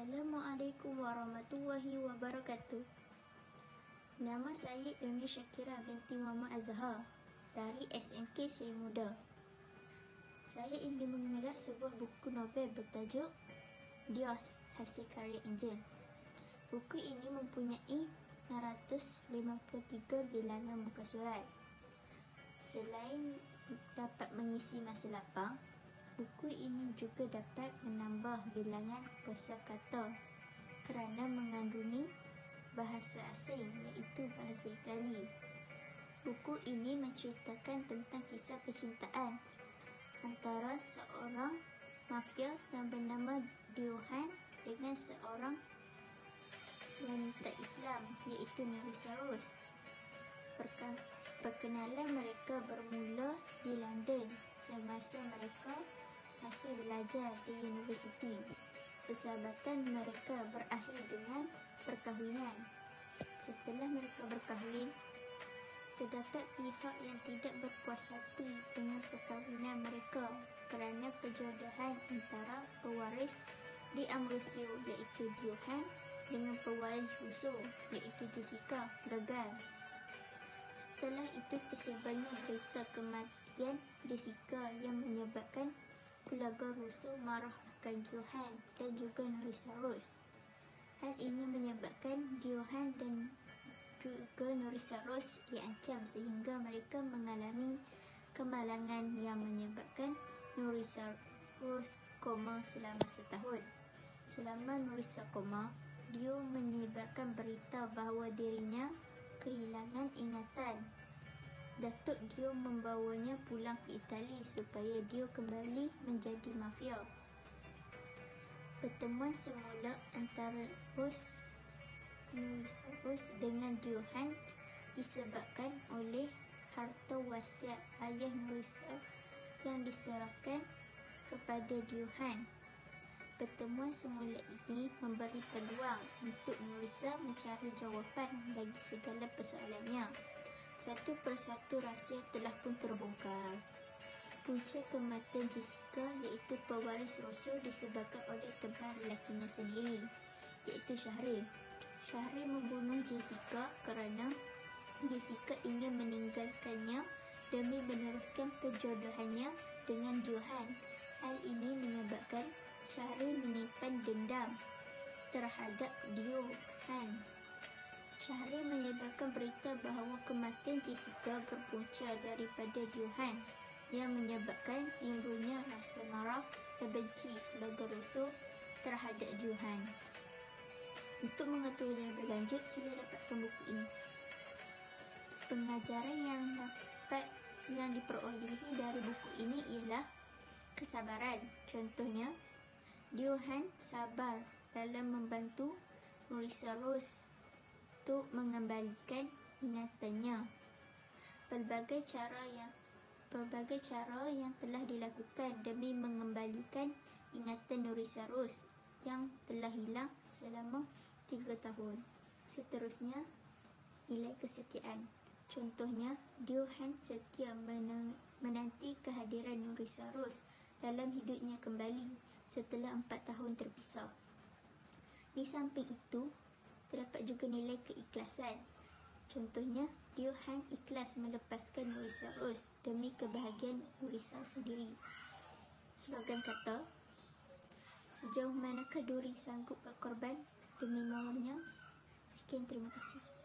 Assalamualaikum warahmatullahi wabarakatuh. Nama saya Doni Syakira binti Muhammad Azhar dari SMK Seri Muda. Saya ingin mengulas sebuah buku novel bertajuk Dios Hasil Karya Angel. Buku ini mempunyai 653 bilangan muka surat. Selain dapat mengisi masa lapang, Buku ini juga dapat menambah bilangan kosakata kerana mengandungi bahasa asing iaitu bahasa Itali. Buku ini menceritakan tentang kisah percintaan antara seorang mafia yang bernama Diohan dengan seorang wanita Islam iaitu Nerissa Rose. Perkenalan mereka bermula di London semasa mereka masih belajar di universiti. Persahabatan mereka berakhir dengan perkahwinan. Setelah mereka berkahwin, terdapat pihak yang tidak berpuas hati dengan perkahwinan mereka kerana perjodohan antara pewaris di Ambrosio iaitu Johan dengan pewaris Russo iaitu Jessica gagal. Setelah itu tersebarnya berita kematian Jessica yang menyebabkan keluarga Russo marah akan Johan dan juga Norisa Rose. Hal ini menyebabkan Johan dan juga Norisa Rose diancam sehingga mereka mengalami kemalangan yang menyebabkan Norisa Rose koma selama setahun. Selama Norisa koma, dia menyebarkan berita bahawa dirinya kehilangan ingatan Datuk Dio membawanya pulang ke Itali supaya Dio kembali menjadi mafia. Pertemuan semula antara Rose Rose dengan Johan disebabkan oleh harta wasiat ayah Marisa yang diserahkan kepada Johan. Pertemuan semula ini memberi peluang untuk Marisa mencari jawapan bagi segala persoalannya. Satu persatu rahsia telah pun terbongkar. Punca kematian Jessica iaitu pewaris Rosso disebabkan oleh teman lelakinya sendiri iaitu Syahrir. Syahrir membunuh Jessica kerana Jessica ingin meninggalkannya demi meneruskan perjodohannya dengan Johan. Hal ini menyebabkan Syahrir menyimpan dendam terhadap Johan. Syahrir menyebarkan berita bahawa kematian Jessica berpunca daripada Johan yang menyebabkan timbulnya rasa marah dan benci Rosso terhadap Johan. Untuk mengetahui lebih lanjut, sila dapatkan buku ini. Pengajaran yang dapat yang diperolehi dari buku ini ialah kesabaran. Contohnya, Johan sabar dalam membantu Marissa Rose untuk mengembalikan ingatannya. Pelbagai cara yang pelbagai cara yang telah dilakukan demi mengembalikan ingatan Norisa Rose yang telah hilang selama tiga tahun. Seterusnya, nilai kesetiaan. Contohnya, Diohan setia menanti kehadiran Norisa Rose dalam hidupnya kembali setelah empat tahun terpisah. Di samping itu, terdapat juga nilai keikhlasan. Contohnya, Johan ikhlas melepaskan Nurisa Rose demi kebahagiaan Nurisa sendiri. Slogan kata, Sejauh manakah Duri sanggup berkorban demi mawanya? Sekian terima kasih.